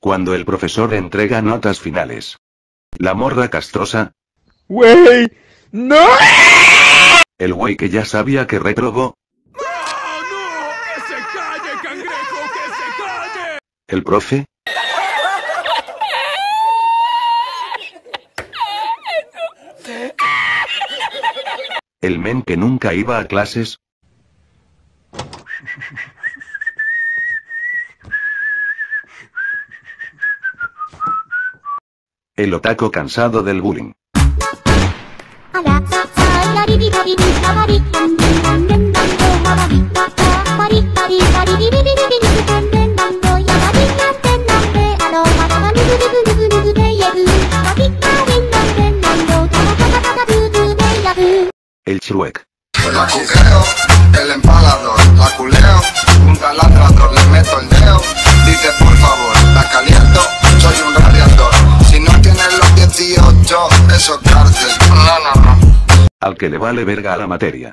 Cuando el profesor entrega notas finales. La morra castrosa. ¡Wey! ¡No! El güey que ya sabía que reprobó. ¡No, no! ¡Que se calle, cangrejo! ¡Que se calle! El profe. El men que nunca iba a clases. El otaco cansado del bullying. El Shrek. El empalagador, eso es cárcel. Al que le vale verga a la materia.